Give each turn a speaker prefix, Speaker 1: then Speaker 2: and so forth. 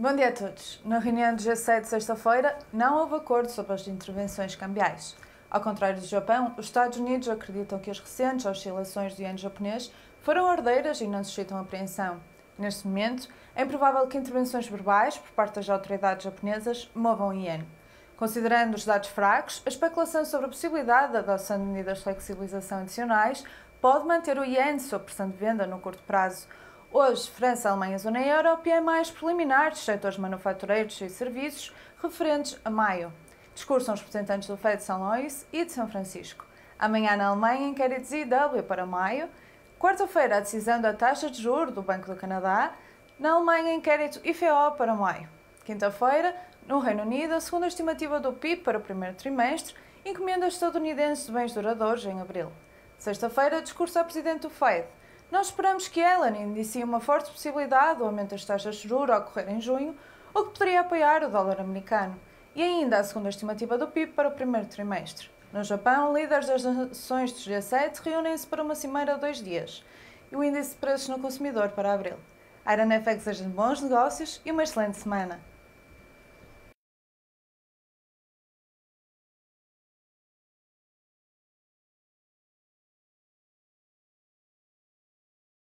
Speaker 1: Bom dia a todos. Na reunião do G7 de sexta-feira, não houve acordo sobre as intervenções cambiais. Ao contrário do Japão, os Estados Unidos acreditam que as recentes oscilações do iene japonês foram herdeiras e não suscitam apreensão. Neste momento, é improvável que intervenções verbais por parte das autoridades japonesas movam o iene. Considerando os dados fracos, a especulação sobre a possibilidade da adoção de medidas de flexibilização adicionais pode manter o iene sob pressão de venda no curto prazo. Hoje, França, Alemanha e Zona Euro, PMIs preliminares setores manufatureiros e serviços referentes a maio. Discursam os representantes do FED de São Luís e de São Francisco. Amanhã na Alemanha, inquéritos IW para maio. Quarta-feira, a decisão da taxa de juros do Banco do Canadá. Na Alemanha, inquérito IFO para maio. Quinta-feira, no Reino Unido, a segunda estimativa do PIB para o primeiro trimestre, encomendas estadunidenses de bens duradouros em abril. Sexta-feira, discurso ao presidente do FED. Nós esperamos que Ellen indicie uma forte possibilidade do aumento das taxas de juros a ocorrer em junho, o que poderia apoiar o dólar americano. E ainda a segunda estimativa do PIB para o primeiro trimestre. No Japão, líderes das nações do G7 reúnem-se para uma cimeira de dois dias. E o índice de preços no consumidor para abril. A Aeronefx deseja bons negócios e uma excelente semana.